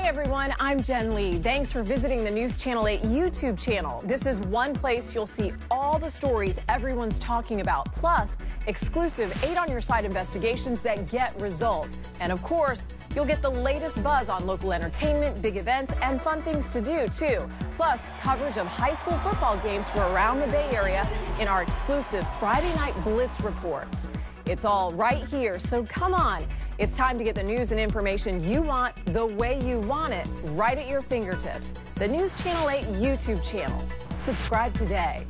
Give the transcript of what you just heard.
Hi, everyone. I'm Jen Leigh. Thanks for visiting the News Channel 8 YouTube channel. This is one place you'll see all the stories everyone's talking about, plus exclusive 8 on your side investigations that get results. And of course, you'll get the latest buzz on local entertainment, big events, and fun things to do, too. Plus, coverage of high school football games from around the Bay Area in our exclusive Friday Night Blitz reports. It's all right here, so come on. It's time to get the news and information you want the way you want it, right at your fingertips. The News Channel 8 YouTube channel. Subscribe today.